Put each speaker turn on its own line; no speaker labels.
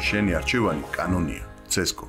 შენი არჩევანი კანონია. ცესკო